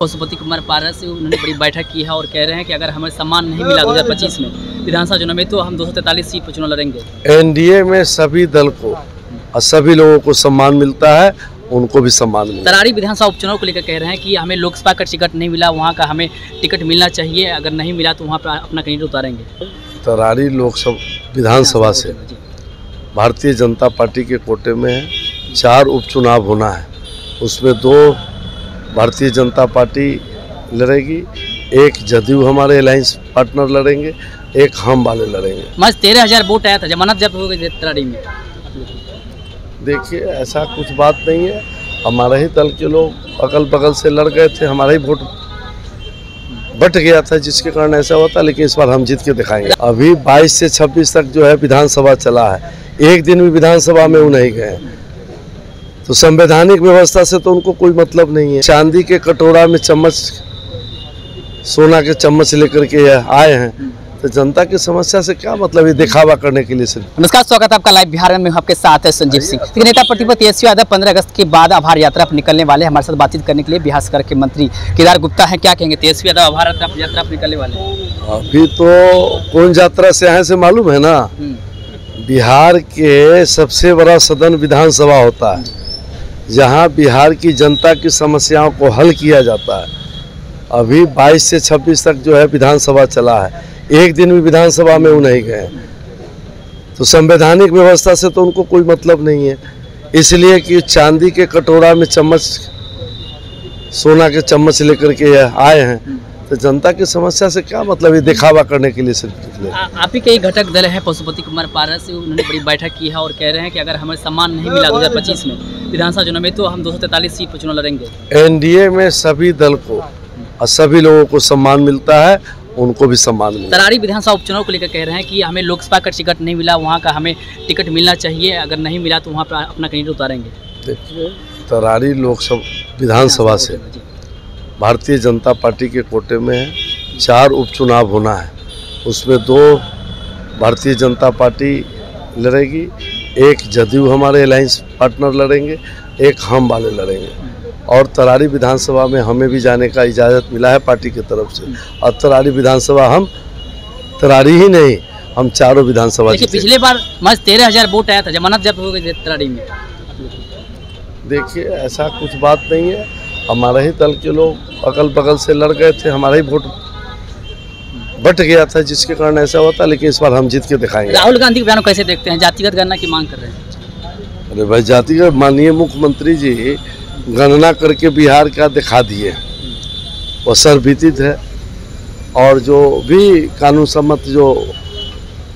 पशुपति कुमार पारस से उन्होंने बड़ी बैठक की है और कह रहे हैं कि अगर हमें सम्मान नहीं मिला 2025 में विधानसभा चुनाव में तो हम 243 सीट पर चुनाव लड़ेंगे। एनडीए में सभी दल को और सभी लोगों को सम्मान मिलता है उनको भी सम्मान मिलता है। तरारी विधानसभा उपचुनाव को लेकर कह रहे हैं कि हमें लोकसभा का टिकट नहीं मिला वहाँ का हमें टिकट मिलना चाहिए अगर नहीं मिला तो वहाँ पर अपना कैंडिडेट उतारेंगे। तरारी लोकसभा विधानसभा से भारतीय जनता पार्टी के कोटे में है चार उपचुनाव होना है उसमें दो भारतीय जनता पार्टी लड़ेगी एक जदयू हमारे अलायंस पार्टनर लड़ेंगे एक हम वाले लड़ेंगे। मज तेरह हज़ार वोट आया था जमानत जब्त हो गई तरारी में। देखिए ऐसा कुछ बात नहीं है। हमारे ही दल के लोग अगल बगल से लड़ गए थे हमारा ही वोट बट गया था जिसके कारण ऐसा होता लेकिन इस बार हम जीत के दिखाएँगे। अभी 22 से 26 तक जो है विधानसभा चला है। एक दिन भी विधानसभा में वो नहीं गए तो संवैधानिक व्यवस्था से तो उनको कोई मतलब नहीं है। चांदी के कटोरा में चम्मच सोना के चम्मच लेकर के आए हैं तो जनता की समस्या से क्या मतलब ये दिखावा करने के लिए सिर्फ़? नमस्कार स्वागत है आपका लाइव बिहार में। आपके साथ है संजीव सिंह। नेता प्रतिपक्ष तेजस्वी यादव पंद्रह अगस्त के बाद आभार यात्रा पर निकलने वाले हमारे साथ बातचीत करने के लिए बिहार सरकार के मंत्री केदार गुप्ता हैं। क्या कहेंगे? तेजस्वी यादव आभार यात्रा यात्रा पर निकलने वाले अभी तो कौन यात्रा से आए से मालूम है ना? हम्म, बिहार के सबसे बड़ा सदन विधानसभा होता है। जहाँ बिहार की जनता की समस्याओं को हल किया जाता है। अभी 22 से 26 तक जो है विधानसभा चला है। एक दिन भी विधानसभा में वो नहीं गए तो संवैधानिक व्यवस्था से तो उनको कोई मतलब नहीं है। इसलिए कि चांदी के कटोरा में चम्मच, सोना के चम्मच लेकर के आए हैं। तो जनता की समस्या से क्या मतलब ये दिखावा करने के लिए सिर्फ़ निकले आप ही के एक घटक दल है पशुपति कुमार पारस से उन्होंने बड़ी बैठक की है और कह रहे हैं कि अगर हमें सम्मान नहीं मिला 2025 में विधानसभा चुनाव में तो हम 243 सीट पर चुनाव लड़ेंगे। एनडीए में सभी दल को और सभी लोगों को सम्मान मिलता है उनको भी सम्मान मिलता तरारी विधानसभा उपचुनाव को लेकर कह रहे हैं कि हमें लोकसभा का टिकट नहीं मिला वहाँ का हमें टिकट मिलना चाहिए अगर नहीं मिला तो वहाँ पर अपना कैंडिडेट उतारेंगे। देखिए तरारी लोकसभा विधानसभा से। भारतीय जनता पार्टी के कोटे में है चार उपचुनाव होना है। उसमें दो भारतीय जनता पार्टी लड़ेगी एक जदयू हमारे अलायंस पार्टनर लड़ेंगे एक हम वाले लड़ेंगे। और तरारी विधानसभा में हमें भी जाने का इजाज़त मिला है पार्टी की तरफ़ से। और तरारी विधानसभा हम तरारी ही नहीं हम चारों विधानसभा पिछले बार मज तेरह हज़ार वोट आया था जमानत जब हो गई तरारी में। देखिए ऐसा कुछ बात नहीं है। हमारे ही दल के लोग अगल बगल से लड़ गए थे हमारा ही वोट बट गया था जिसके कारण ऐसा होता लेकिन इस बार हम जीत के दिखाएँगे। राहुल गांधी के बयान को कैसे देखते हैं? जातिगत गणना की मांग कर रहे हैं। अरे भाई जातिगत माननीय मुख्यमंत्री जी गणना करके बिहार का दिखा दिए। वो सर्वविदित है। और जो भी कानून सम्मत जो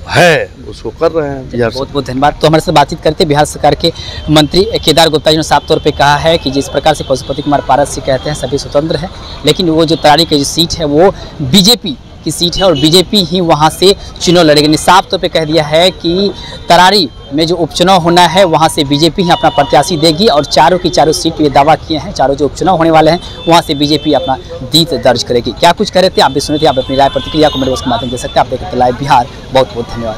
है। उसको कर रहे हैं बिहार बहुत बहुत धन्यवाद। तो हमारे साथ बातचीत करते बिहार सरकार के मंत्री केदार गुप्ता जी ने साफ़ तौर पे कहा है कि जिस प्रकार से पशुपति कुमार पारस जी कहते हैं सभी स्वतंत्र हैं लेकिन वो जो तरारी की जो सीट है वो बीजेपी की सीट है और बीजेपी ही वहाँ से चुनाव लड़ेगी। यानी साफ़ तौर पर कह दिया है कि तरारी में जो उपचुनाव होना है, वहाँ से बीजेपी ही अपना प्रत्याशी देगी और चारों की चारों सीट पे दावा किए हैं, चारों जो उपचुनाव होने वाले हैं, वहाँ से बीजेपी अपना जीत दर्ज करेगी। क्या कुछ कह रहे थे, आप भी सुने थे, आप अपनी राय प्रतिक्रिया को मेरे उसके माध्यम दे सकते हैं। आप देखते लाइव बिहार। बहुत बहुत धन्यवाद।